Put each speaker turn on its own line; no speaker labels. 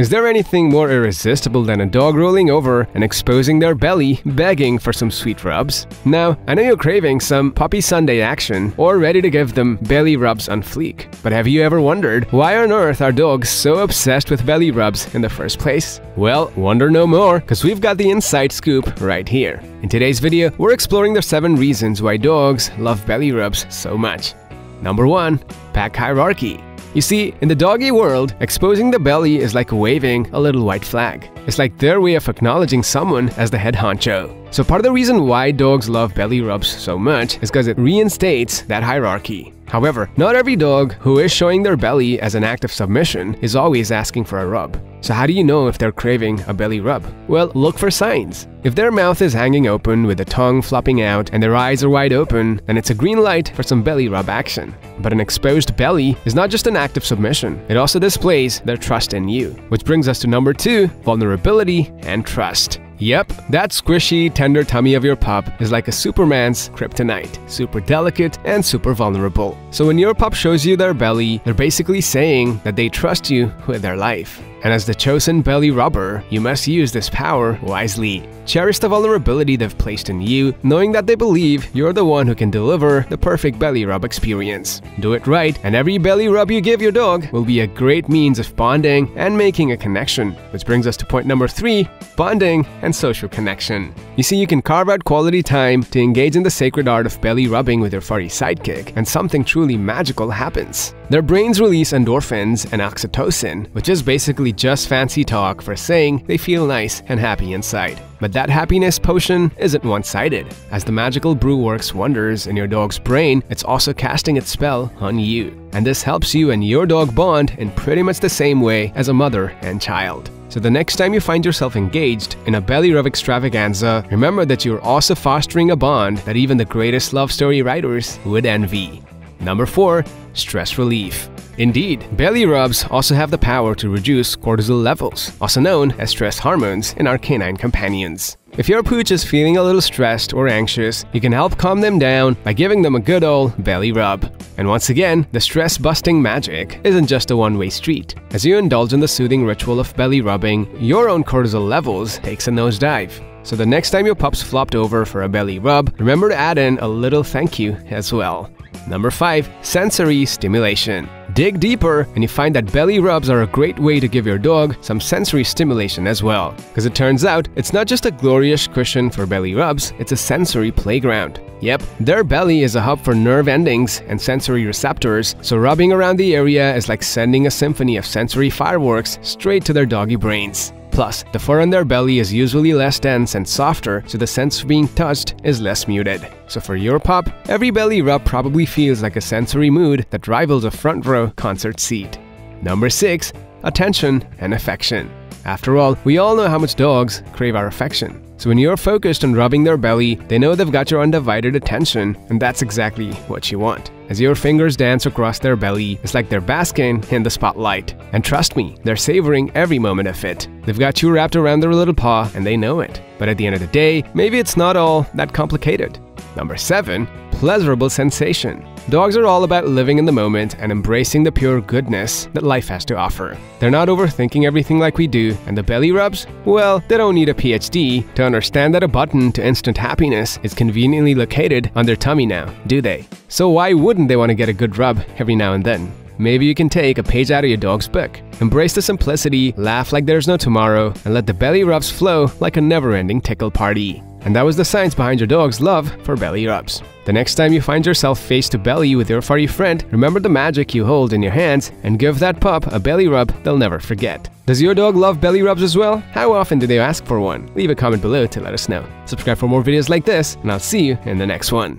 Is there anything more irresistible than a dog rolling over and exposing their belly, begging for some sweet rubs? Now, I know you're craving some puppy Sunday action or ready to give them belly rubs on fleek, but have you ever wondered why on earth are dogs so obsessed with belly rubs in the first place? Well, wonder no more, because we've got the inside scoop right here. In today's video, we're exploring the 7 reasons why dogs love belly rubs so much. Number 1. Pack Hierarchy you see, in the doggy world, exposing the belly is like waving a little white flag. It's like their way of acknowledging someone as the head honcho. So part of the reason why dogs love belly rubs so much is because it reinstates that hierarchy. However, not every dog who is showing their belly as an act of submission is always asking for a rub. So how do you know if they're craving a belly rub? Well, look for signs. If their mouth is hanging open with the tongue flopping out and their eyes are wide open, then it's a green light for some belly rub action. But an exposed belly is not just an act of submission, it also displays their trust in you. Which brings us to number 2, vulnerability and trust. Yep, that squishy, tender tummy of your pup is like a Superman's kryptonite, super delicate and super vulnerable. So when your pup shows you their belly, they're basically saying that they trust you with their life. And as the chosen belly rubber, you must use this power wisely. Cherish the vulnerability they've placed in you, knowing that they believe you're the one who can deliver the perfect belly rub experience. Do it right, and every belly rub you give your dog will be a great means of bonding and making a connection. Which brings us to point number 3, bonding and social connection. You see, you can carve out quality time to engage in the sacred art of belly rubbing with your furry sidekick, and something truly magical happens. Their brains release endorphins and oxytocin, which is basically just fancy talk for saying they feel nice and happy inside. But that happiness potion isn't one-sided. As the magical brew works wonders in your dog's brain, it's also casting its spell on you. And this helps you and your dog bond in pretty much the same way as a mother and child. So the next time you find yourself engaged in a belly rub extravaganza, remember that you're also fostering a bond that even the greatest love story writers would envy. Number 4. Stress Relief Indeed, belly rubs also have the power to reduce cortisol levels, also known as stress hormones in our canine companions. If your pooch is feeling a little stressed or anxious, you can help calm them down by giving them a good old belly rub. And once again, the stress-busting magic isn't just a one-way street. As you indulge in the soothing ritual of belly rubbing, your own cortisol levels takes a nosedive. So the next time your pup's flopped over for a belly rub, remember to add in a little thank you as well. Number 5. Sensory Stimulation Dig deeper and you find that belly rubs are a great way to give your dog some sensory stimulation as well. Because it turns out, it's not just a glorious cushion for belly rubs, it's a sensory playground. Yep, their belly is a hub for nerve endings and sensory receptors, so rubbing around the area is like sending a symphony of sensory fireworks straight to their doggy brains. Plus, the fur on their belly is usually less dense and softer, so the sense of being touched is less muted. So for your pup, every belly rub probably feels like a sensory mood that rivals a front row concert seat. Number 6. Attention and affection. After all, we all know how much dogs crave our affection. So when you're focused on rubbing their belly, they know they've got your undivided attention, and that's exactly what you want. As your fingers dance across their belly, it's like they're basking in the spotlight. And trust me, they're savoring every moment of it. They've got you wrapped around their little paw, and they know it. But at the end of the day, maybe it's not all that complicated. Number 7. Pleasurable sensation. Dogs are all about living in the moment and embracing the pure goodness that life has to offer. They're not overthinking everything like we do, and the belly rubs? Well, they don't need a PhD to understand that a button to instant happiness is conveniently located on their tummy now, do they? So why wouldn't they want to get a good rub every now and then? Maybe you can take a page out of your dog's book. Embrace the simplicity, laugh like there's no tomorrow, and let the belly rubs flow like a never-ending tickle party. And that was the science behind your dog's love for belly rubs. The next time you find yourself face to belly with your furry friend, remember the magic you hold in your hands and give that pup a belly rub they'll never forget. Does your dog love belly rubs as well? How often do they ask for one? Leave a comment below to let us know. Subscribe for more videos like this, and I'll see you in the next one.